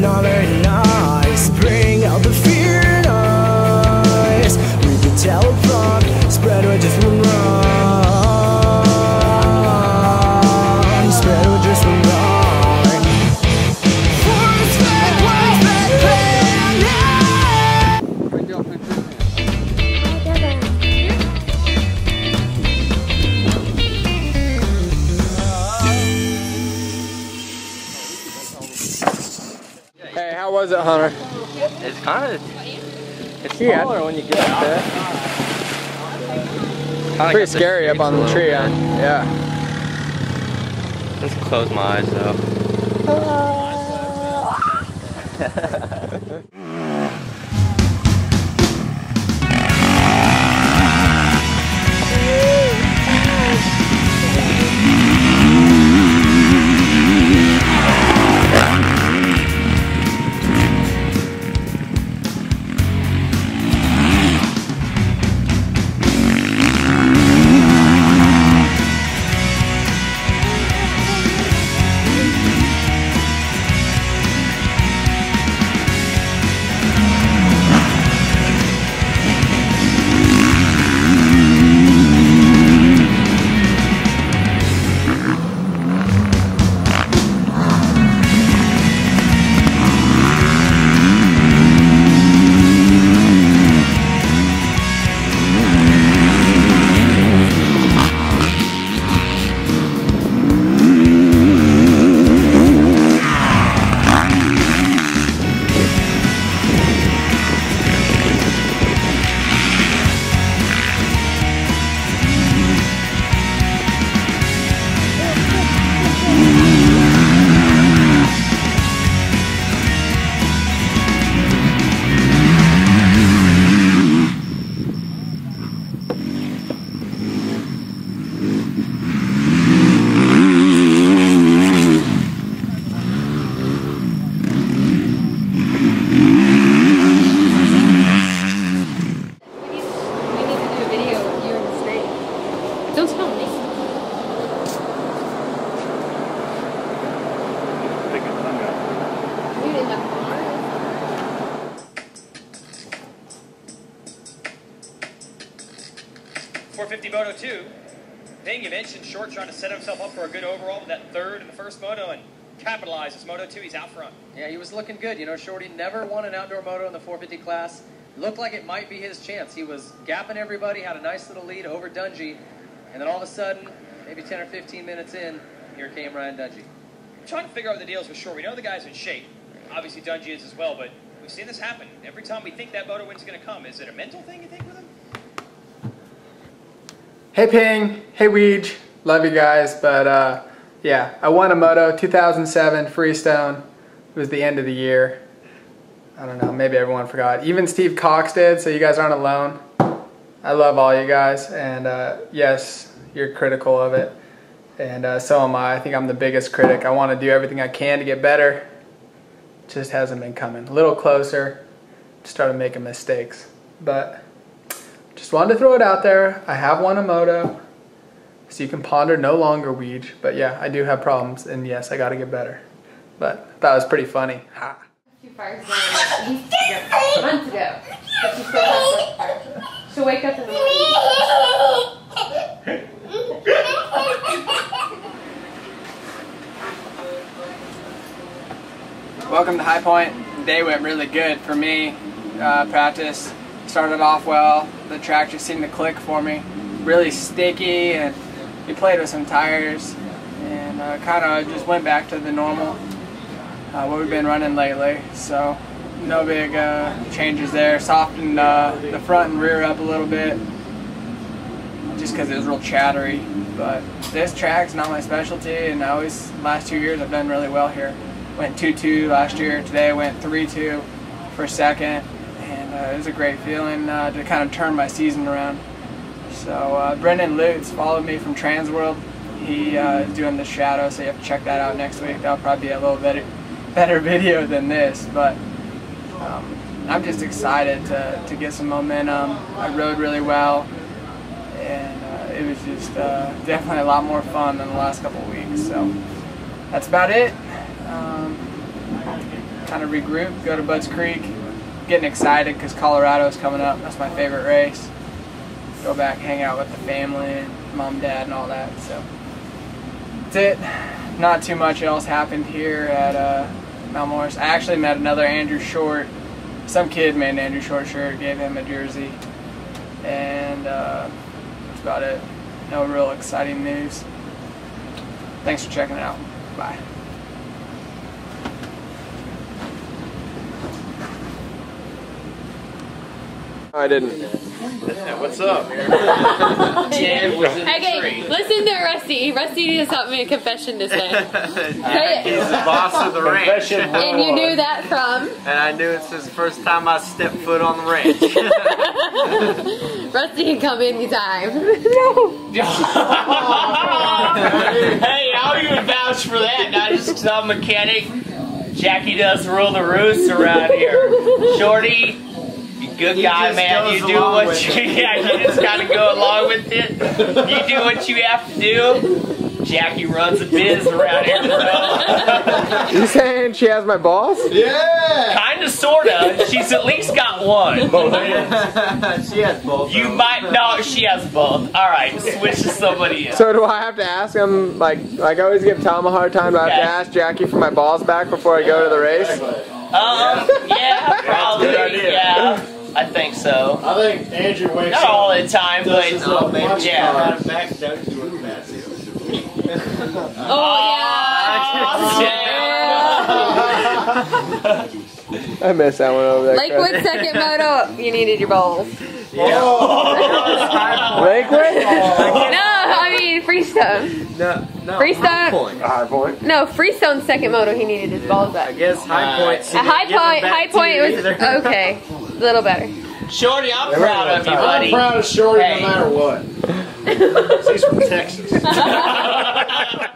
it's Hey, how was it, Hunter? It's kind of it's Yeah. smaller when you get up there. Kinda Pretty scary up on the tree, huh? Yeah. Just close my eyes though. 450 Moto 2. Thing you mentioned, Short trying to set himself up for a good overall with that third in the first Moto and capitalizes. Moto 2, he's out front. Yeah, he was looking good. You know, Shorty never won an outdoor Moto in the 450 class. Looked like it might be his chance. He was gapping everybody, had a nice little lead over Dungey, and then all of a sudden, maybe 10 or 15 minutes in, here came Ryan Dungey. I'm trying to figure out the deals with Short. We know the guy's in shape. Obviously, Dungey is as well, but we've seen this happen. Every time we think that Moto win's going to come, is it a mental thing you think with him? Hey Ping, hey Weege, love you guys, but uh, yeah, I won a moto 2007 Freestone. It was the end of the year. I don't know, maybe everyone forgot. Even Steve Cox did, so you guys aren't alone. I love all you guys, and uh, yes, you're critical of it, and uh, so am I. I think I'm the biggest critic. I want to do everything I can to get better. Just hasn't been coming. A little closer, started making mistakes, but just wanted to throw it out there. I have won a moto, so you can ponder no longer, Weege. But yeah, I do have problems, and yes, I got to get better. But that was pretty funny. Ha. Two fires at least ago, months ago. But she still has those. She'll wake up in the morning. Welcome to High Point. Day went really good for me. Uh, practice started off well. The track just seemed to click for me. Really sticky, and we played with some tires, and uh, kind of just went back to the normal uh, what we've been running lately. So no big uh, changes there. Softened uh, the front and rear up a little bit, just because it was real chattery. But this track's not my specialty, and I always last two years I've done really well here. Went 2-2 last year. Today I went 3-2 for second, and uh, it was a great feeling uh, to kind of turn my season around. So uh, Brendan Lutz followed me from Transworld. He uh, is doing the shadow, so you have to check that out next week. That'll probably be a little better, better video than this, but um, I'm just excited to, to get some momentum. I rode really well, and uh, it was just uh, definitely a lot more fun than the last couple weeks. So that's about it. Um, kind of regroup, go to Budds Creek. Getting excited because Colorado's coming up. That's my favorite race. Go back, hang out with the family, and mom, dad, and all that. So that's it. Not too much else happened here at uh, Mount Morris. I actually met another Andrew Short. Some kid made an Andrew Short shirt, gave him a jersey, and uh, that's about it. No real exciting news. Thanks for checking it out. Bye. I didn't. What's up? Okay, listen to Rusty. Rusty just helped me a confession to say. Say it. He's the boss of the ranch. And you knew that from And I knew it's the first time I stepped foot on the ranch. Rusty can come anytime. hey, I'll even vouch for that. Not just because I'm a mechanic. Jackie does rule the roost around here. Shorty, you good guy, man. You do what with you yeah. You just gotta go along with it. You do what you have to do. Jackie runs a biz around here, bro. You saying she has my balls? Yeah. Kinda, sorta. She's at least got one. Both. she has both. You might no, she has both. All right, switch to somebody else. So do I have to ask him like like I always give Tom a hard time? Do I have to ask Jackie for my balls back before I go to the race? Um, yeah, probably. Yeah, I think so. I think Andrew wakes Not up. all the time, but yeah. Oh yeah. I missed that one over there. yeah. Lakewood second moto. You needed your balls. Oh, Lakewood? No, I mean Freestone. No, no. Freestone. Point. High point. No, Freestone second moto. He needed his balls back. I guess high uh, point. At High Point, High Point was okay, a little better. Shorty, I'm proud of you, I'm buddy. proud of Shorty Hey. no matter what. He's from Texas.